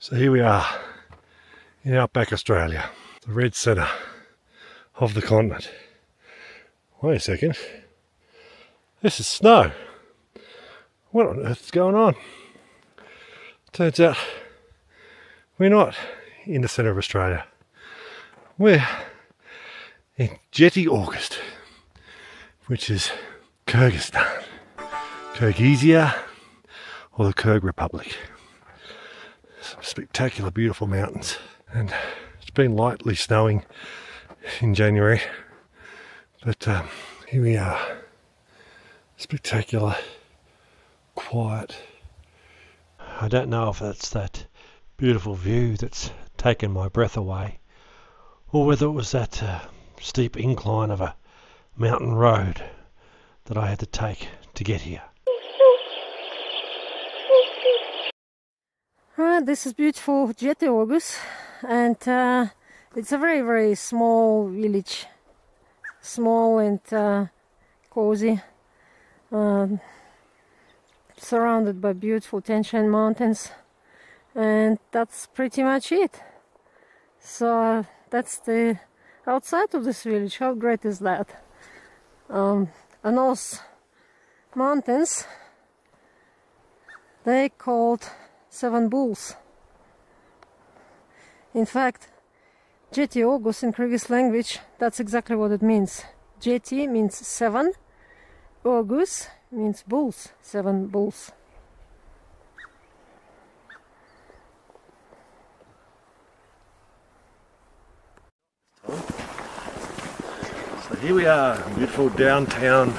So here we are in outback Australia, the red centre of the continent. Wait a second. This is snow. What on earth is going on? Turns out we're not in the centre of Australia. We're in Jeti Ogus, which is Kyrgyzstan, Kyrgyzia, or the Kyrgyz Republic some spectacular, beautiful mountains. And it's been lightly snowing in January, but um, here we are. Spectacular, quiet. I don't know if that's that beautiful view that's taken my breath away, or whether it was that uh, steep incline of a mountain road that I had to take to get here. Uh, this is beautiful Jeti Ogus and uh, it's a very very small village. Small and uh, cozy. Um, surrounded by beautiful Tian Shan mountains and that's pretty much it. So that's the outside of this village. How great is that? Um, and those mountains they called seven bulls. In fact, Jeti Ogus in Kyrgyz language, that's exactly what it means. Jeti means seven, Ogus means bulls, seven bulls. So here we are, beautiful downtown.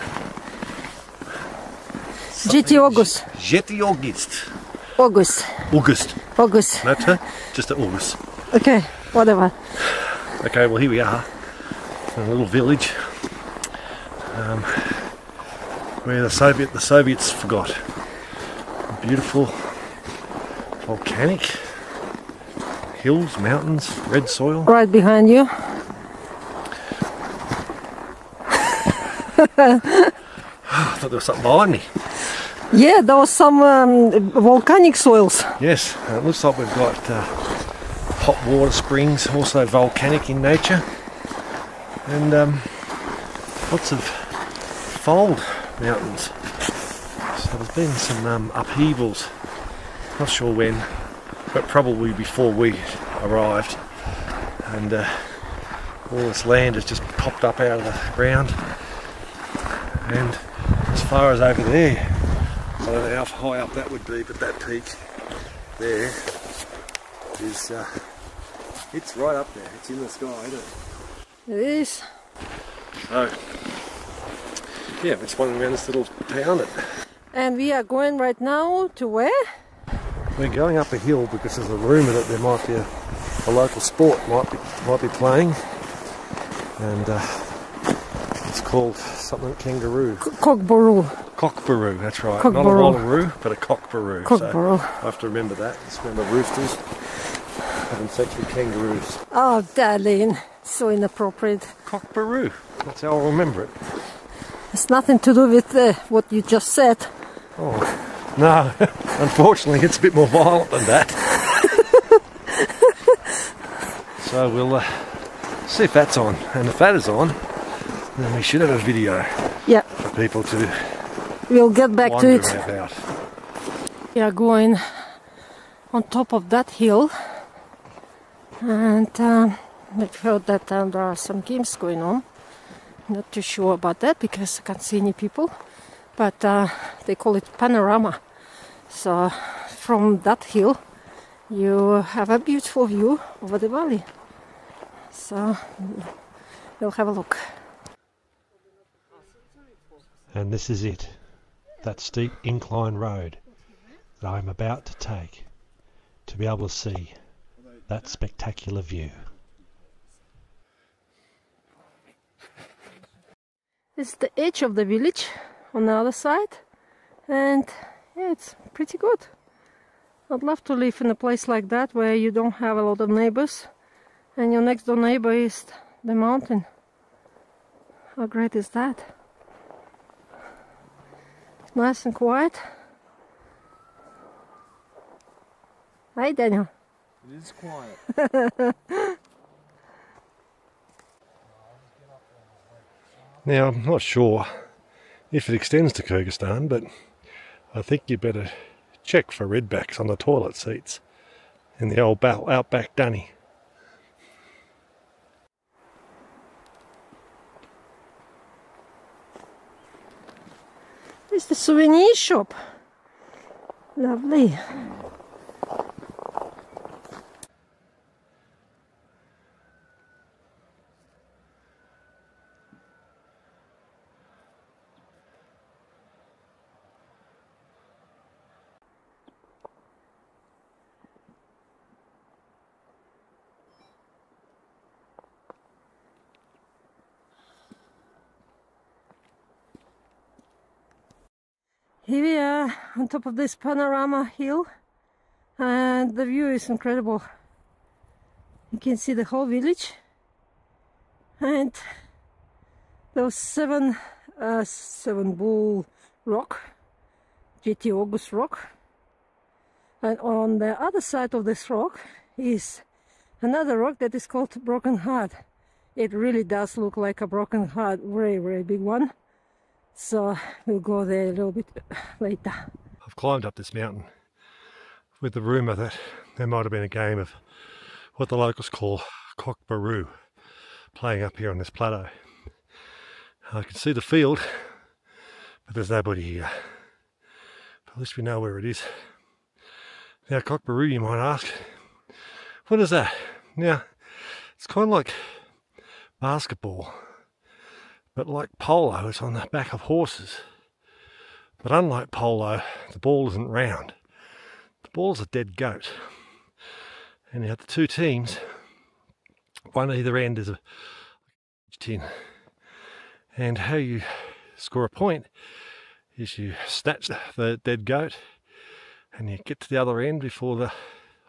Jeti Ogus. Jeti Ogus. Ogus. Ogus. Ogus. That's her. Just Ogus. Okay, whatever. Okay, well here we are in a little village um, where the Soviet the Soviets forgot. Beautiful volcanic hills, mountains, red soil. Right behind you. I thought there was something behind me. Yeah, there was some um, volcanic soils. Yes, it looks like we've got uh, hot water springs, also volcanic in nature, and um, lots of fold mountains. So there's been some um, upheavals, not sure when, but probably before we arrived, and uh, all this land has just popped up out of the ground, and as far as over there, I don't know how high up that would be, but that peak there is, uh, it's right up there. It's in the sky, isn't it? It is. So, yeah, we're just wandering around this little town. And we are going right now to where? We're going up a hill because there's a rumour that there might be a, a local sport might be might be playing, and uh, it's called something kangaroo. Kok Baru. Kok Baru, that's right. Not a wallaroo, but a Kok Baru. Cockburoo. So I have to remember that. Just remember roosters having sex with kangaroos. Oh, darling, so inappropriate. Kok Baru. That's how I'll remember it. It's nothing to do with uh, what you just said. Oh, no. Unfortunately, it's a bit more violent than that. so we'll uh, see if that's on. And if that is on, then we should have a video Yeah, for people to we'll get back to it. about. We are going on top of that hill, and um, we've heard that um, there are some games going on. Not too sure about that because I can't see any people, but uh, they call it panorama. So from that hill, you have a beautiful view over the valley. So we'll have a look. And this is it. That steep incline road that I'm about to take to be able to see that spectacular view. Is the edge of the village on the other side, and yeah, it's pretty good. I'd love to live in a place like that where you don't have a lot of neighbors and your next door neighbor is the mountain. How great is that? Nice and quiet. Hi Daniel. It is quiet. Now, I'm not sure if it extends to Kyrgyzstan, but I think you better check for redbacks on the toilet seats in the old outback dunny. It's the souvenir shop. Lovely. Here we are on top of this panorama hill and the view is incredible. You can see the whole village and those seven uh, seven bull rock, Jeti Ogus rock. And on the other side of this rock is another rock that is called Broken Heart. It really does look like a broken heart, very very big one. So we'll go there a little bit later. I've climbed up this mountain with the rumour that there might have been a game of what the locals call Kok Baru playing up here on this plateau. I can see the field, but there's nobody here. But at least we know where it is. Now, Kok Baru, you might ask, what is that? Now, it's kind of like basketball, but like polo, it's on the back of horses. But unlike polo, the ball isn't round. The ball's a dead goat. And you have the two teams, one either end is a tin. And how you score a point is you snatch the dead goat and you get to the other end before the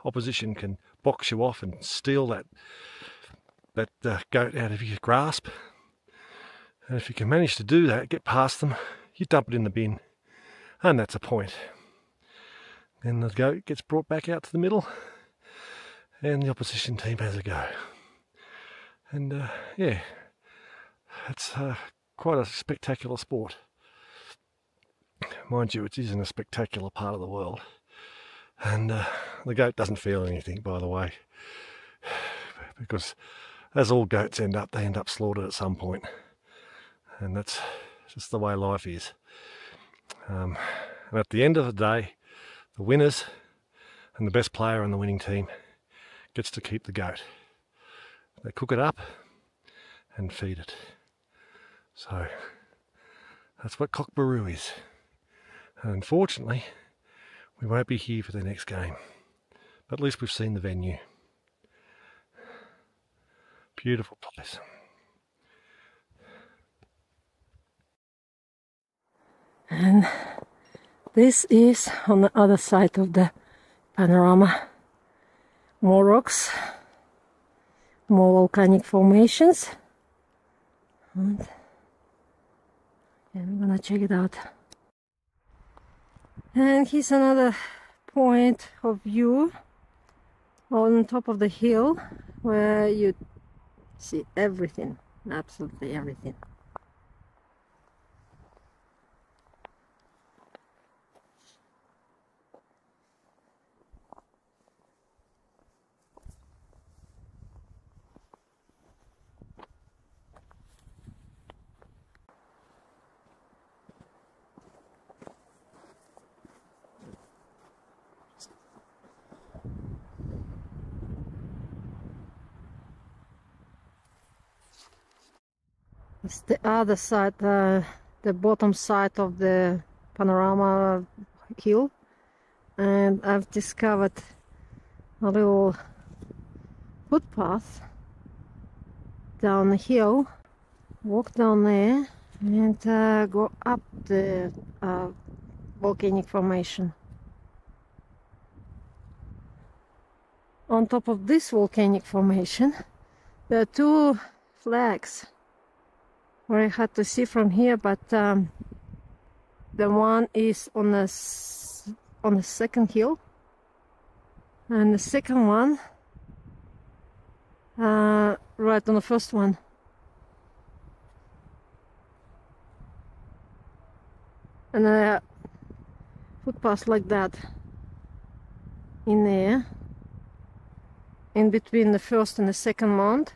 opposition can box you off and steal that that uh, goat out of your grasp. And if you can manage to do that, get past them, you dump it in the bin, and that's a point. Then the goat gets brought back out to the middle, and the opposition team has a go. And uh, yeah, it's uh, quite a spectacular sport. Mind you, it is in a spectacular part of the world. And uh, the goat doesn't feel anything, by the way, because as all goats end up, they end up slaughtered at some point, and that's just the way life is. Um, and at the end of the day, the winners and the best player on the winning team gets to keep the goat. They cook it up and feed it. So that's what Kok Baru is. And unfortunately, we won't be here for the next game. But at least we've seen the venue. Beautiful place. And this is on the other side of the panorama. More rocks, more volcanic formations. And, we're gonna check it out. And here's another point of view on top of the hill where you see everything, absolutely everything. It's the other side, uh, the bottom side of the panorama hill, and I've discovered a little footpath down the hill. Walk down there and uh, go up the uh, volcanic formation. On top of this volcanic formation, there are two flags very hard to see from here but um, the one is on the on the second hill and the second one uh, right on the first one. And a footpath like that in there in between the first and the second mound.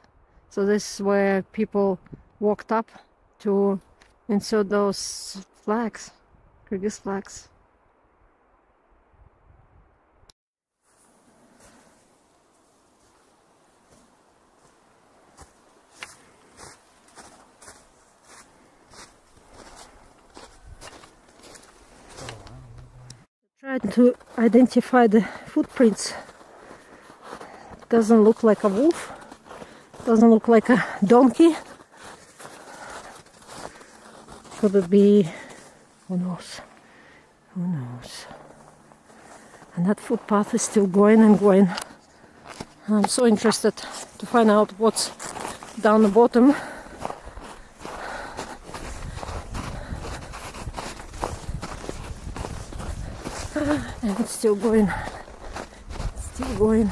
So this is where people walked up to insert those flags, Kyrgyz flags. Tried to identify the footprints. Doesn't look like a wolf. Doesn't look like a donkey. Be? Who knows? Who knows? And that footpath is still going and going. I'm so interested to find out what's down the bottom. And it's still going. Still going.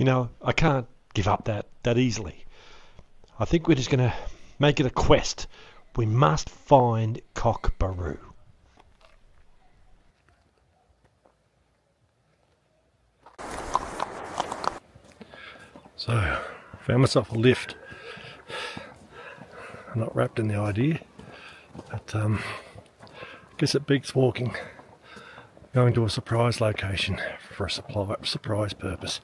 You know, I can't give up that that easily. I think we're just going to make it a quest. We must find Kok Baru. So, found myself a lift. I'm not wrapped in the idea, but um, guess it beats walking. Going to a surprise location for a supply, surprise purpose.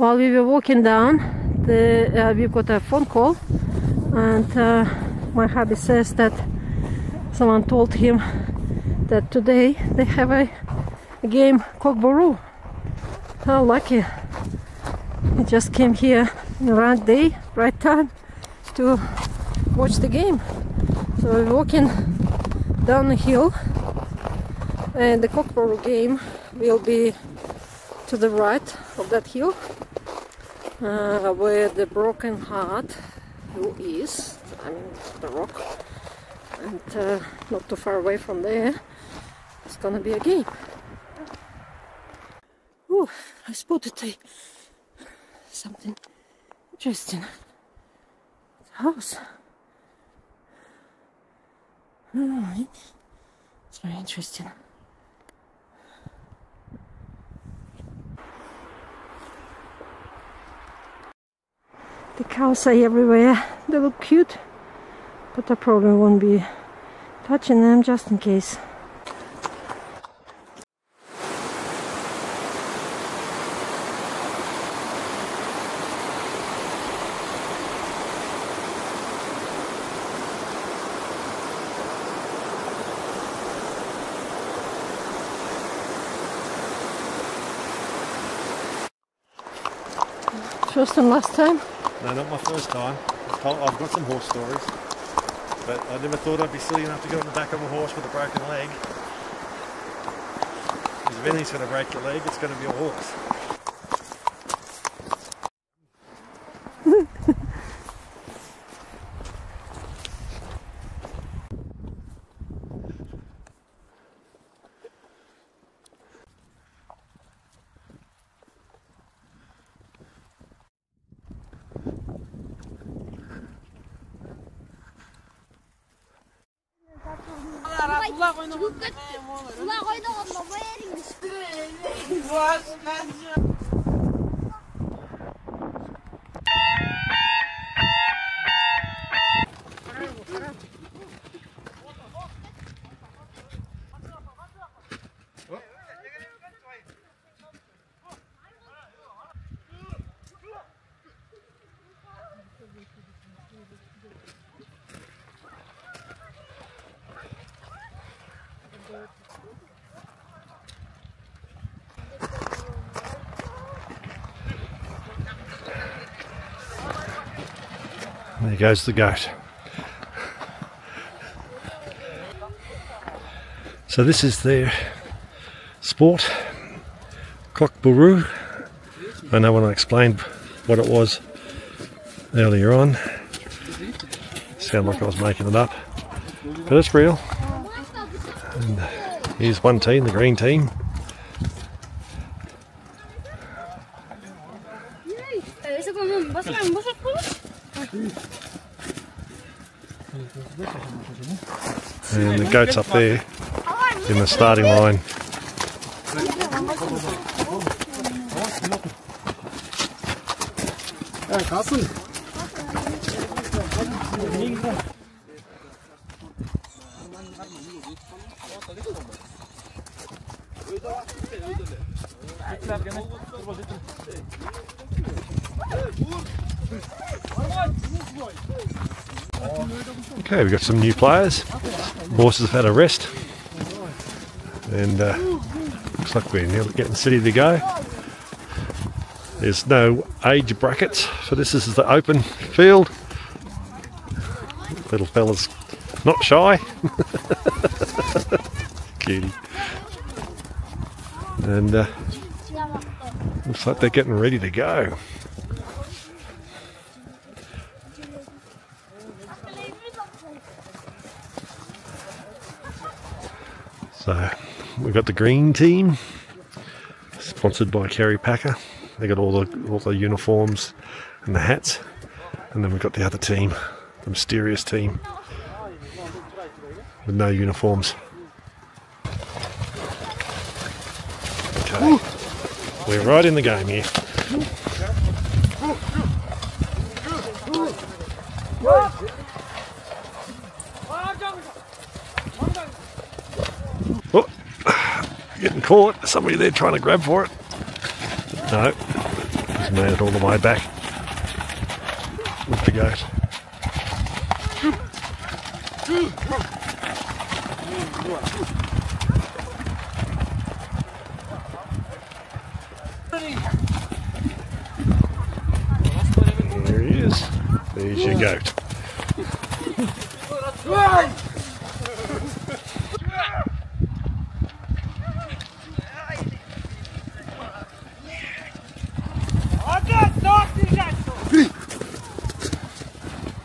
While we were walking down, the, uh, we got a phone call, and uh, my hubby says that someone told him that today they have a, a game Kok Baru. How lucky! He just came here in the right day, right time to watch the game. So we're walking down the hill, and the Kok Baru game will be to the right of that hill uh, where the broken heart who is I mean the rock and uh, not too far away from there it's gonna be a game. Oh, I spotted a, something interesting. It's a house. Alright it's very interesting The cows are everywhere. They look cute, but I probably won't be touching them just in case. First and last time. No, not my first time. I've got some horse stories, but I never thought I'd be silly enough to get on the back of a horse with a broken leg. Because if anything's going to break your leg, it's going to be a horse. құлақ ойнаған құлақ ойнаған баба еріңіз There goes the goat. So this is their sport, Kok Baru. I know when I explained what it was earlier on, sound like I was making it up, but it's real. And here's one team, the green team, goat's up there in the starting line. Okay, we've got some new players. Horses have had a rest. And uh, looks like we're nearly getting city to go. There's no age brackets for this. This is the open field. Little fella's not shy. Cutie. And uh, looks like they're getting ready to go. So we've got the green team, sponsored by Kerry Packer. They got all the all the uniforms and the hats, and then we've got the other team, the mysterious team, with no uniforms. Okay, we're right in the game here. Caught. Somebody there trying to grab for it. No, he's made it all the way back with the goat. There he is. There's your goat.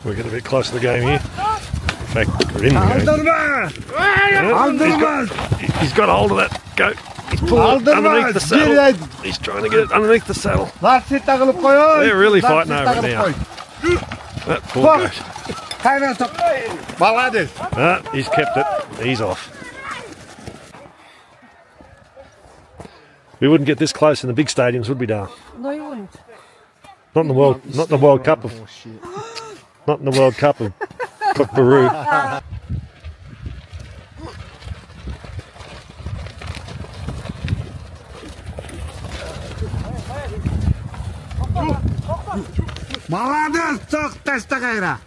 We're getting a bit close to the game here. In fact, we're in the game. Yeah, he's, got, he's got a hold of that goat. He's pulling it underneath the saddle. He's trying to get it underneath the saddle. Larsi tagılıp. They're really fighting over it now. That poor goat. Kaynar top. Balades. Ah, he's kept it. He's off. We wouldn't get this close in the big stadiums, would we, Dar? No, you wouldn't. Not in the world. Not in the World Cup of. Not in the World Cup of testa kayra.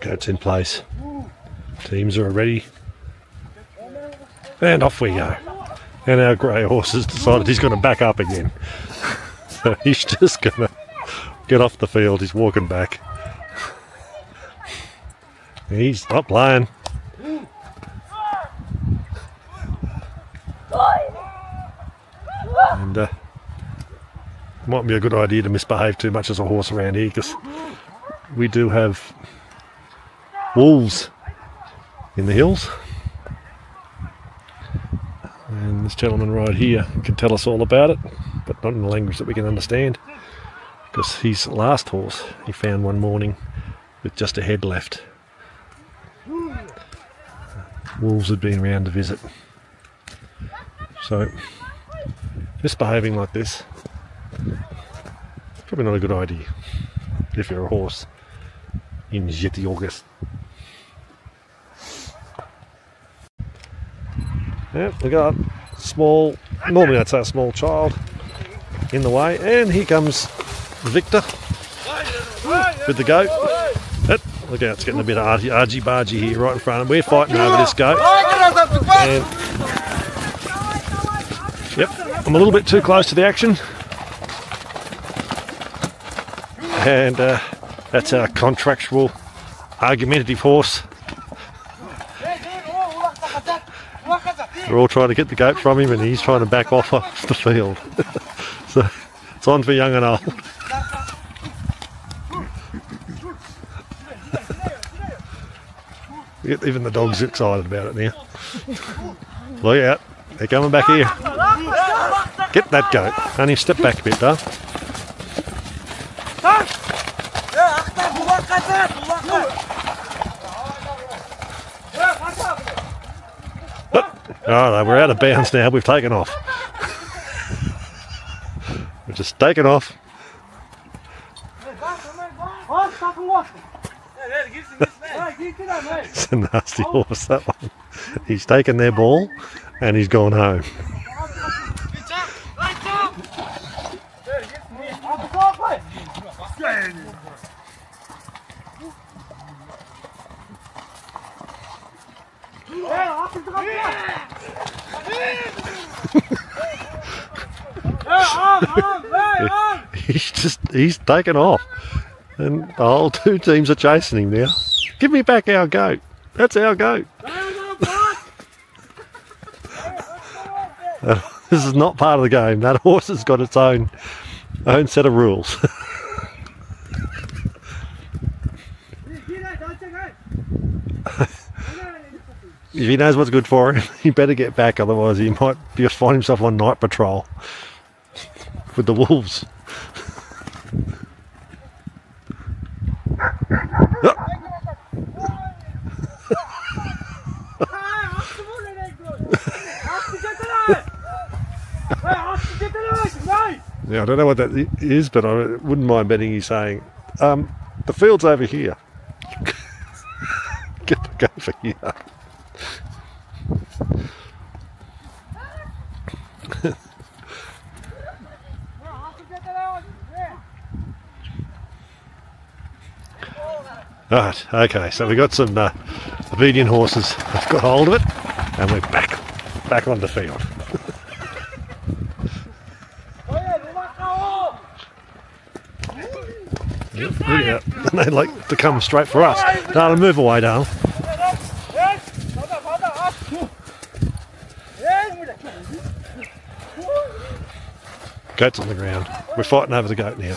Goats in place. Teams are ready. And off we go. And our grey horse has decided he's going to back up again. so he's just going to get off the field. He's walking back. He's not playing. And uh, might be a good idea to misbehave too much as a horse around here because we do have wolves in the hills. And this gentleman right here can tell us all about it, but not in the language that we can understand. Because his last horse he found one morning with just a head left. Wolves had been around to visit. So, misbehaving like this, probably not a good idea if you're a horse in Jeti Ogus. Yeah, we got a small, normally I'd say a small child in the way, and here comes Victor with the goat. Look out, it's getting a bit argy, argy bargy here right in front of him. We're fighting over this goat. And, yep, I'm a little bit too close to the action. And uh, that's our contractual argumentative horse. We're all trying to get the goat from him and he's trying to back off off the field. so it's on for young and old. Even the dog's excited about it now. Look out, they're coming back here. Get that goat. Only step back a bit, though. Oh, no, we're out of bounds now. We've taken off. We've just taken off. It's a nasty horse, that one. He's taken their ball and he's gone home. He's taken off. And the whole two teams are chasing him now. Give me back our goat. That's our goat. This is not part of the game. That horse has got its own own set of rules. if he knows what's good for him, he better get back, otherwise he might just find himself on night patrol with the wolves. Yeah, I don't know what that is, but I wouldn't mind betting he's saying, um, the field's over here. Get the go for here. Right, okay, so we've got some uh, obedient horses. I've got hold of it, and we're back, back on the field. Yeah, they like to come straight for us. Darling, move away, darling. Goat's on the ground. We're fighting over the goat now.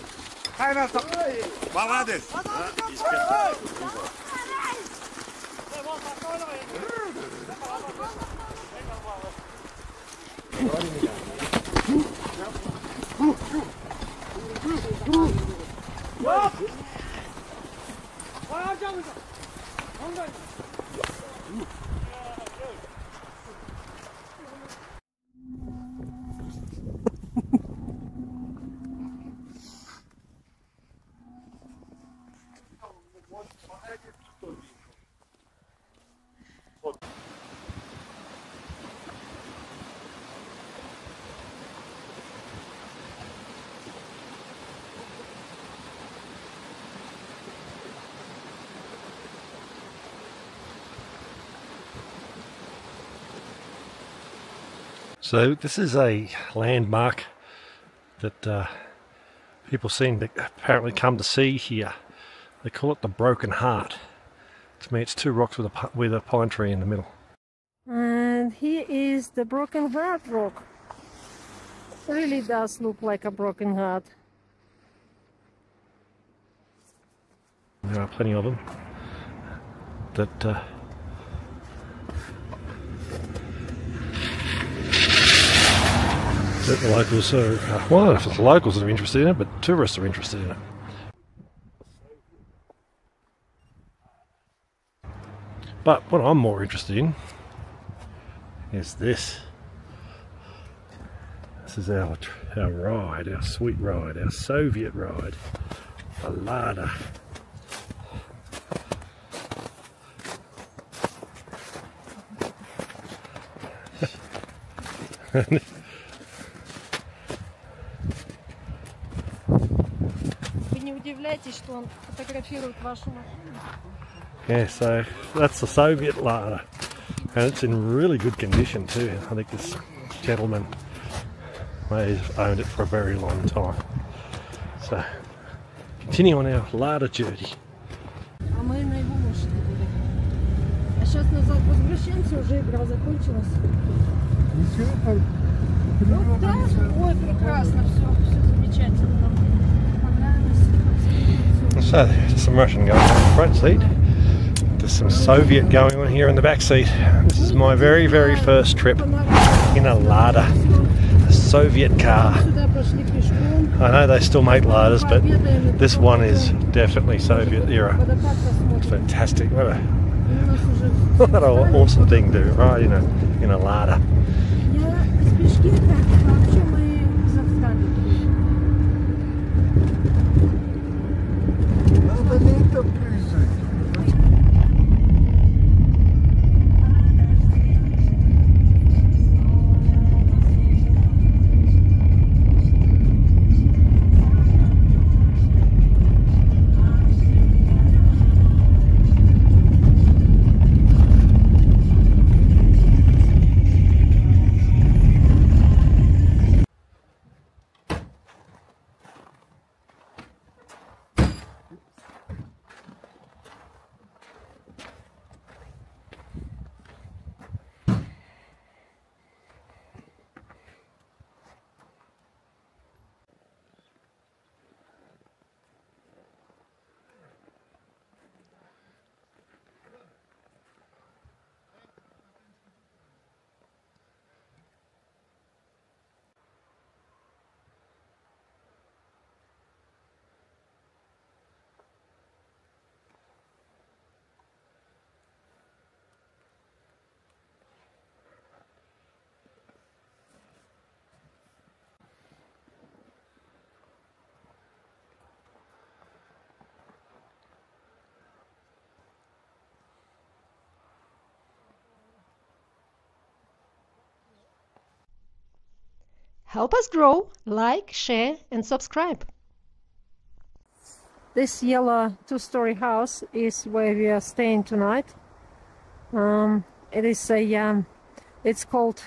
Hai, Nelson. Vai lá, Denis. Levanta a câmera aí. So this is a landmark that uh, people seem to apparently come to see here. They call it the Broken Heart. To me, it's two rocks with a with a pine tree in the middle. And here is the broken heart rock. really does look like a broken heart. There are plenty of them that uh, that the locals are, uh, well, if the locals are interested in it, but tourists are interested in it. But what I'm more interested in is this. This is our, our ride, our sweet ride, our Soviet ride, the Lada. он фотографирует вашу машину? Yeah, so that's the Soviet Lada. And it's in really good condition too. I think this gentleman may have owned it for a very long time. So, continue on our Lada journey. А мы на его лошади были. А сейчас назад возвращаемся, уже игра закончилась. Ну да, ой, прекрасно, все, все замечательно. So there's some Russian going on in the front seat. There's some Soviet going on here in the back seat. This is my very, very first trip in a Lada, a Soviet car. I know they still make Ladas, but this one is definitely Soviet era. It's fantastic. What a, what an awesome thing to ride in a, in a Lada. Help us grow, like, share, and subscribe. This yellow two-story house is where we are staying tonight. Um, it is a, um, it's called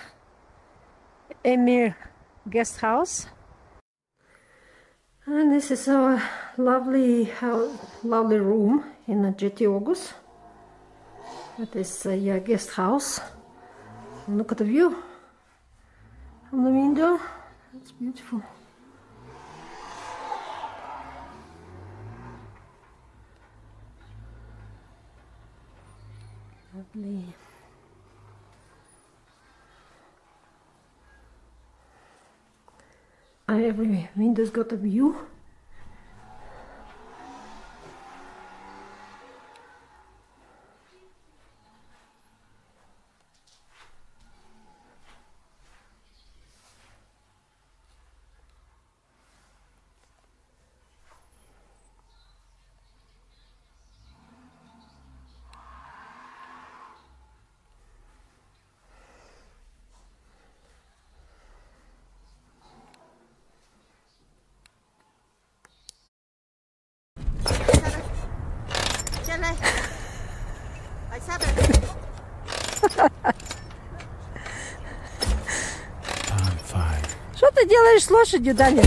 Emir Guest House. And this is our lovely, how lovely room in Jeti Ogus. It is a uh, guest house. Look at the view from the window. It's beautiful. Lovely. And every window's got a view. Делаешь с лошадью, Даня?